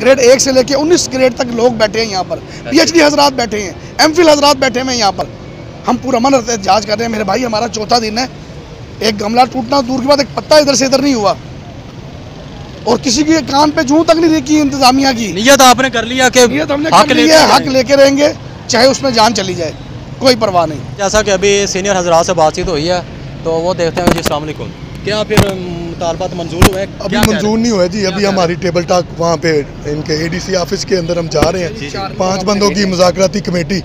Grade एक से लेके उन्नीस ग्रेड तक लोग बैठे हैं यहाँ पर। पीएचडी हजरात बैठे हैं एम फिल हजरात बैठे हैं यहाँ पर। हम पूरा मन एहतजाज कर रहे हैं मेरे भाई हमारा चौथा दिन है। एक गमला टूटना दूर की बात एक पत्ता इधर से इधर नहीं हुआ। और किसी के कान पे जूं तक नहीं देखी इंतजामिया की। नियत आपने कर लिया कि ये तो हमने हक कर ली है हक। लेके रहेंगे चाहे उसमें जान चली जाए कोई परवाह नहीं। जैसा कि अभी सीनियर हजरात से बातचीत हुई है तो वो देखते हैं जी अलैक्म क्या फिर मुतालबात मंजूर हुए अभी मंजूर नहीं हुआ जी अभी हमारी टेबल टॉक वहाँ पे इनके एडीसी ऑफ़िस के अंदर हम जा रहे हैं। पाँच बंदों की मुजाकराती कमेटी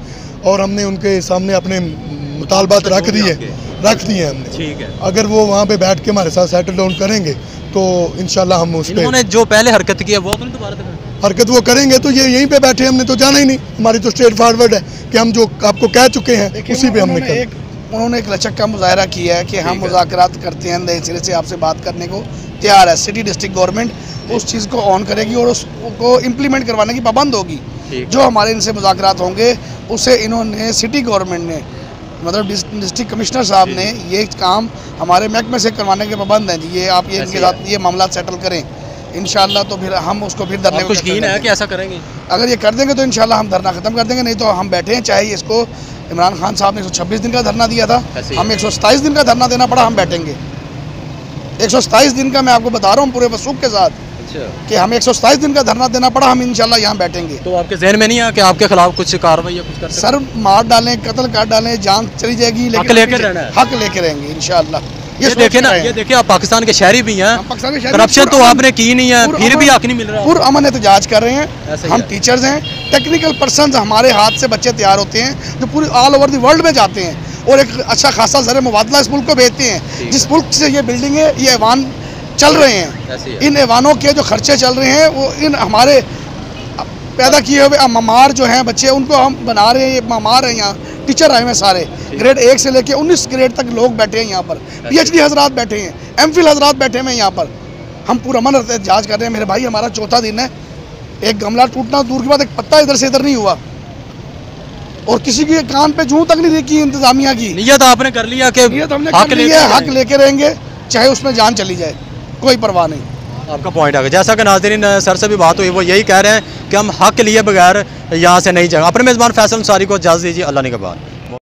और हमने उनके सामने अपने मुतालबात रख दिए रख दिए हैं हमने। ठीक है। अगर वो वहाँ पे बैठ के हमारे साथ सेटल डाउन करेंगे तो इनशाला हम उस पर जो पहले हरकत की है वो तो दोबारा हरकत वो करेंगे तो ये यहीं पे बैठे हमने तो जाना ही नहीं। हमारी तो स्ट्रेट फॉरवर्ड है कि हम जो आपको कह चुके हैं उसी पे हमने एक उन्होंने एक लचक का मुजाहरा किया है कि हम। मुजाकरात करते हैं नए सिरे से आपसे बात करने को तैयार है। सिटी डिस्ट्रिक्ट गवर्नमेंट उस चीज़ को ऑन करेगी और उसको इम्प्लीमेंट करवाने की पाबंद होगी। जो हमारे इनसे मुजाकरात होंगे उसे इन्होंने सिटी गवर्नमेंट ने मतलब डिस्ट्रिक्ट कमिश्नर साहब ने ये काम हमारे महकमे से करवाने के पाबंद हैं। ये आप ये इनके साथ ये मामला सेटल करें। इन तो फिर हम उसको फिर धरने आपको को है कि ऐसा करेंगे? अगर ये कर देंगे तो इंशाल्लाह हम धरना खत्म कर देंगे नहीं तो हम बैठे हैं चाहे इसको इमरान खान साहब ने 126 दिन का धरना दिया था। हम 127 दिन का धरना देना पड़ा हम बैठेंगे। 127 दिन का मैं आपको बता रहा हूँ पूरे वसूख के साथ अच्छा। कि हमें 127 दिन का धरना देना पड़ा हम इंशाल्लाह यहाँ बैठेंगे। तो आपके जहन में नहीं है कि आपके खिलाफ कुछ कार्रवाई या कुछ कर सर मार डालें कत्ल कर डालें जान चली जाएगी हक लेके रहना हक लेके रहेंगे इंशाल्लाह। ये देखे ना ये देखिए आप पाकिस्तान के शहरी भी हैं। करप्शन तो आपने की नहीं है फिर भी हक नहीं मिल रहा। पुरअमन एहतजाज कर रहे हैं। हम टीचर्स हैं। टेक्निकल पर्सन हमारे हाथ से बच्चे तैयार होते हैं जो पूरी ऑल ओवर द वर्ल्ड में जाते हैं और एक अच्छा खासा जर मुबादला इस मुल्क को भेजते हैं। जिस मुल्क से ये बिल्डिंग है ये ऐवान चल रहे है। इन ऐवानों के जो खर्चे चल रहे हैं वो इन हमारे पैदा किए हुए ममार जो हैं बच्चे उनको हम बना रहे हैं ये ममार हैं यहाँ। टीचर आए हुए हैं सारे। ग्रेड एक से लेके उन्नीस ग्रेड तक लोग बैठे हैं यहाँ पर। पीएचडी हजरात बैठे हैं एम फिल हजरात बैठे हैं यहाँ पर। हम पूरा मन एहतजाज कर रहे हैं मेरे भाई हमारा चौथा दिन है। एक गमला टूटना दूर के बाद एक पत्ता इधर से इधर नहीं हुआ। और किसी के कान पे जू तक नहीं देखी इंतजामिया की। नियत आपने कर लिया कि हमने कर ली हक लेके रहेंगे चाहे उसमें जान चली जाए कोई परवाह नहीं। आपका पॉइंट आ गया। जैसा कि नाजरीन सर से भी बात हुई, वो यही कह रहे हैं कि हम हक लिए बगैर यहाँ से नहीं जाएँगे। अपने मेज़बान फैसल सारी को इजाज़ दीजिए, अल्लाह ने के बाद